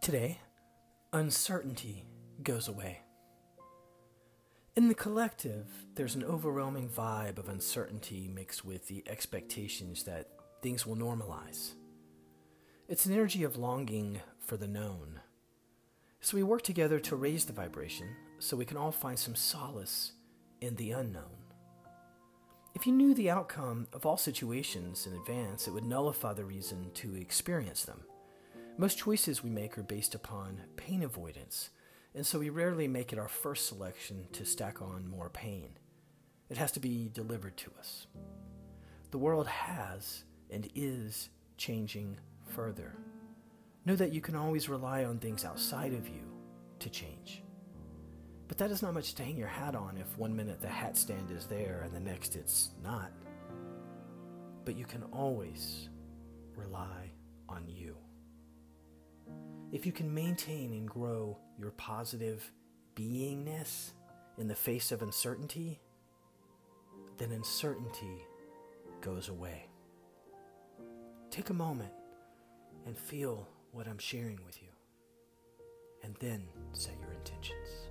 Today, uncertainty goes away. In the collective, there's an overwhelming vibe of uncertainty mixed with the expectations that things will normalize. It's an energy of longing for the known. So we work together to raise the vibration so we can all find some solace in the unknown. If you knew the outcome of all situations in advance, it would nullify the reason to experience them. Most choices we make are based upon pain avoidance, and so we rarely make it our first selection to stack on more pain. It has to be delivered to us. The world has and is changing further. Know that you can always rely on things outside of you to change. But that is not much to hang your hat on if one minute the hat stand is there and the next it's not. But you can always rely on you. If you can maintain and grow your positive beingness in the face of uncertainty, then uncertainty goes away. Take a moment and feel what I'm sharing with you, and then set your intentions.